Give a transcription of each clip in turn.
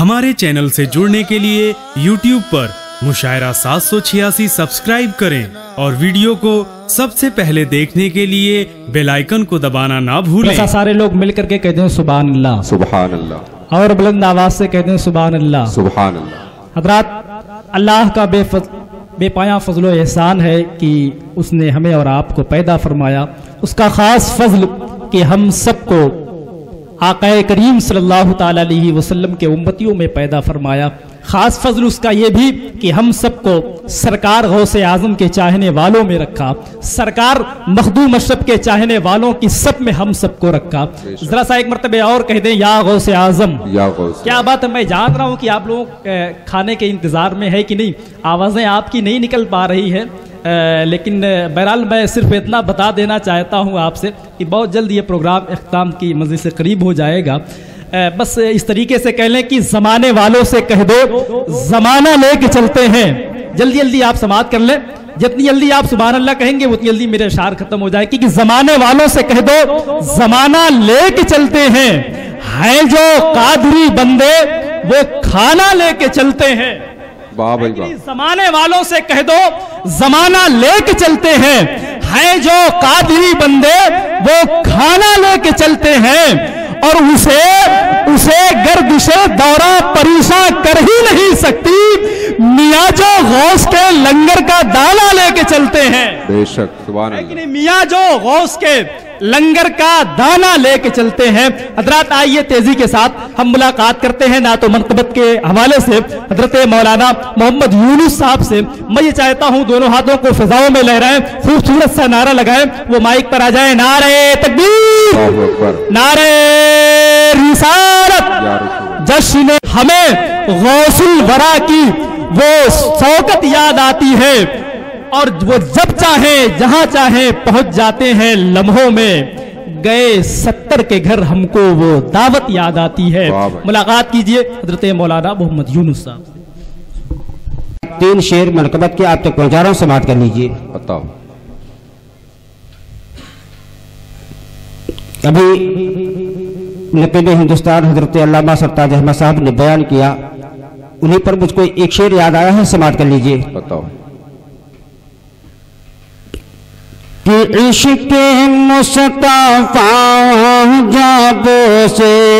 ہمارے چینل سے جڑنے کے لیے یوٹیوب پر مشاعرہ سات سو چھیاسی سبسکرائب کریں اور ویڈیو کو سب سے پہلے دیکھنے کے لیے بیل آئیکن کو دبانا نہ بھولیں۔ سارے لوگ مل کر کے کہہ دیں سبحان اللہ۔ سبحان اللہ اور بلند آواز سے کہہ دیں سبحان اللہ۔ سبحان اللہ حضرات اللہ کا بے فضل بے پایا فضل و احسان ہے کہ اس نے ہمیں اور آپ کو پیدا فرمایا۔ اس کا خاص فضل کہ ہم سب کو آقا کریم صلی اللہ تعالیٰ علیہ وسلم کے امتیوں میں پیدا فرمایا۔ خاص فضل اس کا یہ بھی کہ ہم سب کو سرکار غوث اعظم کے چاہنے والوں میں رکھا۔ سرکار مخدوم اشرف کے چاہنے والوں کی سب میں ہم سب کو رکھا۔ ذرا سا ایک مرتبہ اور کہہ دیں یا غوث اعظم۔ کیا بات ہے؟ میں جان رہا ہوں کہ آپ لوگ کھانے کے انتظار میں ہے کہ نہیں۔ آوازیں آپ کی نہیں نکل پا رہی ہے لیکن بہرحال میں صرف اتنا بتا دینا چاہتا ہوں آپ سے کہ بہت جلد یہ پروگرام اختتام کی منزل سے قریب ہو جائے گا۔ بس اس طریقے سے کہہ لیں کہ زمانے والوں سے کہہ دو، زمانہ لے کے چلتے ہیں۔ جلدی جلدی آپ سماعت کر لیں۔ جتنی جلدی آپ سبحان اللہ کہیں گے، اتنی جلدی میرے اشار ختم ہو جائے کیونکہ زمانے والوں سے کہہ دو، زمانہ لے کے چلتے ہیں۔ ہیں جو قادری بندے، وہ کھانا لے کے چلتے ہیں۔ زمانے والوں سے کہہ دو زمانہ لے کے چلتے ہیں۔ ہے جو قادری بندے وہ کھانا لے کے چلتے ہیں۔ اور اسے اسے گرد سے دورہ پریشاں کر ہی نہیں سکتی۔ میاں جو غوث کے لنگر کا دالہ لے کے چلتے ہیں۔ بے شک اللہ۔ میاں جو غوث کے لنگر کا دانا لے کے چلتے ہیں۔ حضرات آئیے تیزی کے ساتھ ہم ملاقات کرتے ہیں نعت و منقبت کے حوالے سے۔ حضرت مولانا محمد یونس صاحب سے میں یہ چاہتا ہوں دونوں ہاتھوں کو فضاؤں میں لہرائیں خوبصورت سا نعرہ لگائیں۔ وہ مائک پر آ جائیں۔ نعرہ تکبیر نعرہ رسالت۔ جشن ہمیں غوث الورا کی وہ سوکت یاد آتی ہے۔ اور وہ جب چاہیں جہاں چاہیں پہنچ جاتے ہیں لمحوں میں۔ گئے ستر کے گھر ہم کو وہ دعوت یاد آتی ہے۔ ملاقات کیجیے حضرت مولانا محمد یونس صاحب۔ تین شیر ملکبت کے آپ تک پہنچا رہا ہوں سماعت کر لیجیے۔ بتاؤ۔ ابھی نقیب ہندوستان حضرت علامہ سرتاج احمد صاحب نے بیان کیا انہیں پر مجھ کو ایک شعر یاد آیا ہے سماعت کر لیجیے۔ بتاؤ۔ کہ عشق مصطفیٰ جب سے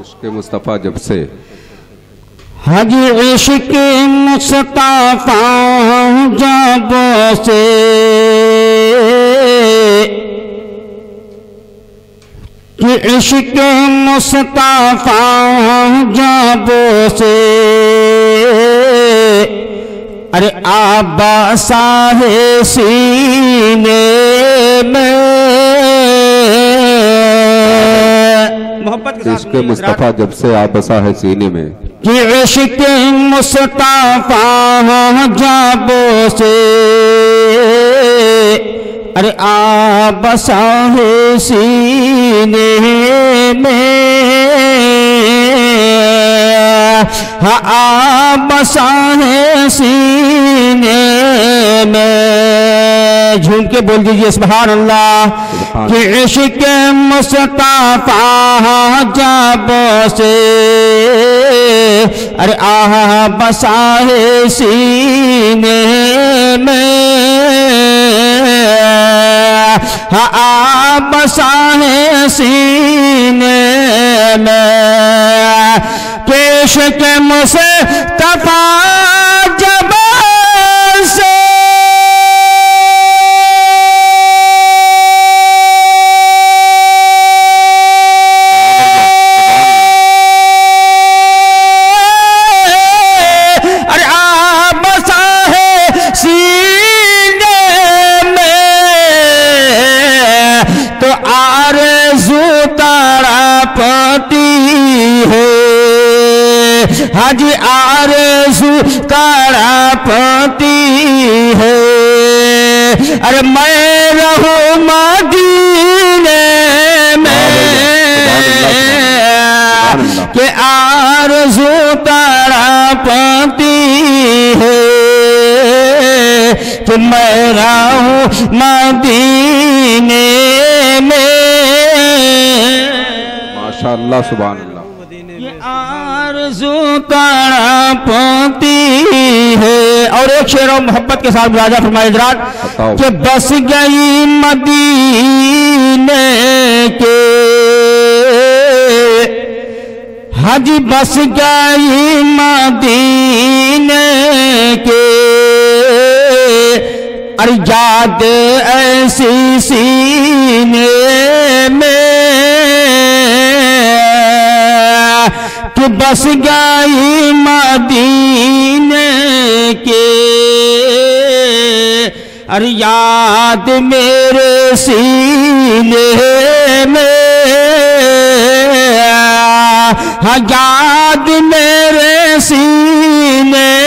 عشق مصطفیٰ جب سے۔ حج عشق مصطفیٰ جب سے۔ کہ عشق مصطفیٰ جب سے۔ ارے آبا ساہ سینے میں۔ محبت مصطفیٰ جب سے آبا ساہ سینے میں۔ کہ عشق مصطفیٰ جب سے۔ ارے آبا ساہ سینے میں۔ ہاں بسا ہے سینے میں جھوم کے بول دیجیے سبحان اللہ کہ عشق مصطفیٰ جب سے ارے آہ بسا ہے سینے میں ہاں بسا ہے سینے میں پیش کے مصطفیٰ جو آج آرزو کڑا پاتی ہے۔ اور میں رہوں مدینے میں کہ آرزو کڑا پاتی ہے۔ کہ میں رہوں مدینے میں۔ ماشاءاللہ سبحان اللہ۔ یہ آرزو کڑا پوتی ہے۔ اور ایک شعر اور محبت کے ساتھ مراجہ فرمائے حضرات کہ بس گئی مدینے کے۔ حج بس گئی مدینے کے۔ ارجاد ایسی سینے میں۔ کہ بس گئی مدینے کے۔ اور یاد میرے سینے میں۔ ہاں، یاد میرے سینے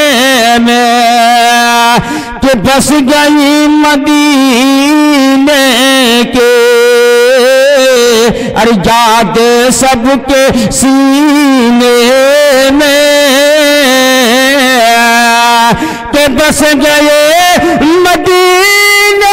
میں۔ کہ بس گئی مدینے فریاد سب کے سینے میں کہ بس گئے مدینے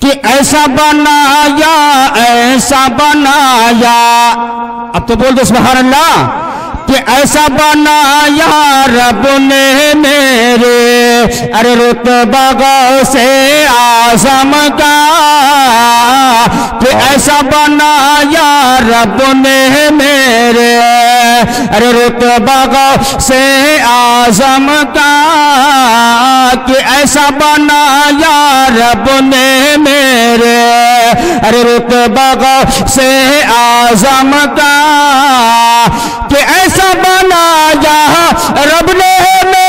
کہ ایسا بنایا ایسا بنایا۔ اب تو بول دو سبحان اللہ۔ کہ ایسا بنایا، رب نے میرے۔ ارے رتبہ گو سے آزم کا۔ کہ ایسا بنایا، رب نے میرے۔ ارے رتبہ سے آزم کا کہ ایسا بنا یا رب نے میرے۔ ارے رتبہ سے آزم کا کہ ایسا بنا یا رب نے میرے۔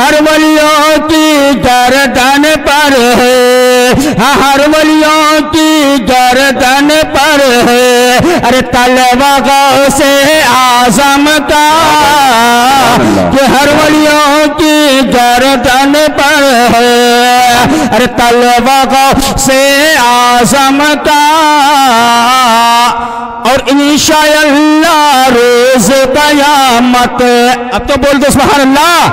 ہر ولیوں کی گردن پر ہے۔ ہاں، ہر ولیوں کی گردن پر ہے۔ ارے طلبہ غوث آزم کا کہ ہر ولیوں کی گردن پر ہے۔ ارے طلبہ غوث آزم کا۔ اور انشاءاللہ روز قیامت۔ اب تو بول دو سبحان اللہ۔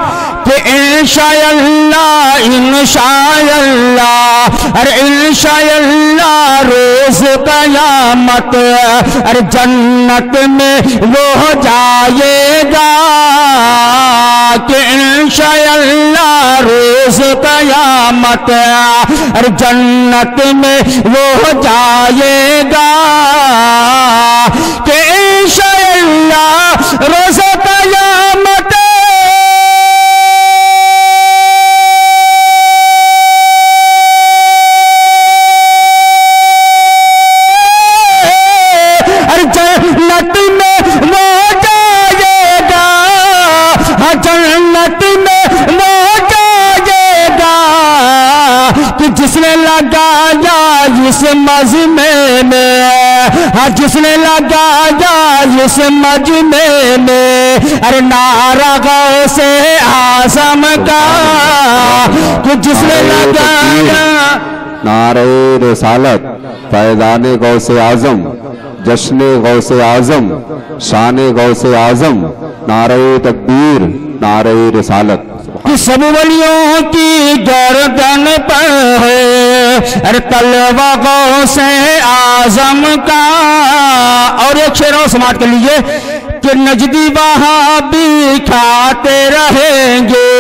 انشاء اللہ ان انشاء اللہ ارے ان انشاء اللہ روز قیامت. ارے جنت میں وہ جائے گا کہ ان انشاء اللہ روز قیامت. ارے جنت میں وہ جائے گا جس نے لگایا اس مجمے میں جس نے لگایا اس مجمے میں۔ ارے نعرہ غوث آزم کا جس نے لگایا۔ نعرہ رسالت فیضان غوث آزم جشن غوث آزم شان غوث آزم نعرہ تکبیر نعرہ رسالت۔ سب ولیوں کی گردن پر ہے۔ ارے طلبہ غوث آزم کا، اور ایک شیر اور سماعت کر لیجیے کہ نجدی وہاں بھی کھاتے رہیں گے۔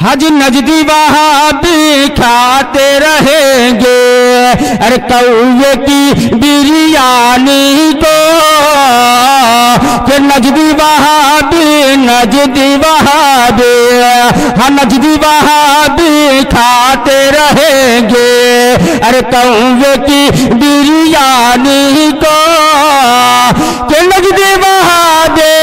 حج نجدی وہاں بھی کھاتے رہیں گے۔ ارے کوئے کی بریانی کو کہ نجدی وہاں نجدی وہابی بھی ہاں نجدی وہابی کھاتے رہیں گے ارے کوے کی بریانی کو کہ نجدی وہابی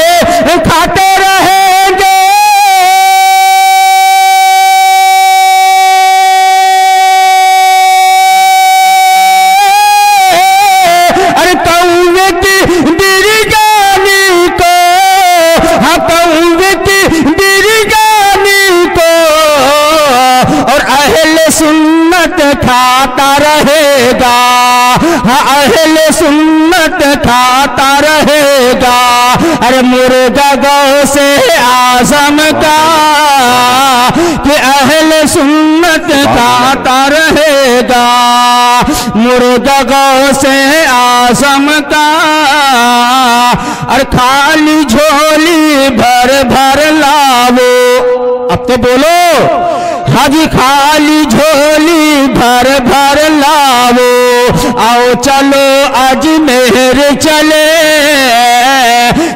اہل سنت کھاتا رہے گا۔ ارے مرغا گو سے آزم کا کہ اہل سنت کھاتا رہے گا۔ مرغا گو سے آزم کا اور خالی جھولی بھر بھر لاو اب تو بولو۔ حجی خالی جھولی بھر بھر لاو آؤ چلو اج مہر چلے۔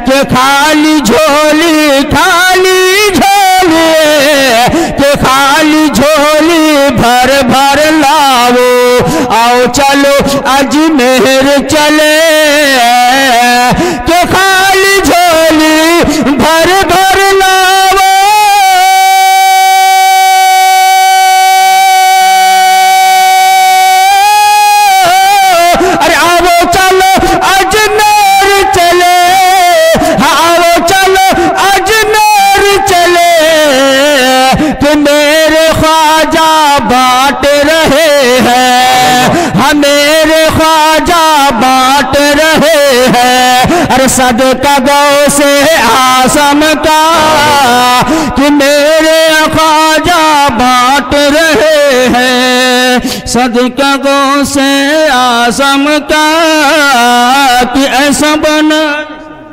کہ خالی جھولی خالی جھولی، کہ خالی جھولی بھر بھر لاو آؤ چلو اج مہر چلے۔ بانٹ رہے ہیں۔ ہاں میرے خواجہ بانٹ رہے ہیں۔ ارے صدقہ گو سے آسم کا کہ میرے خواجہ بانٹ رہے ہیں۔ صدقہ گو سے آسم کا کہ ایسا بنا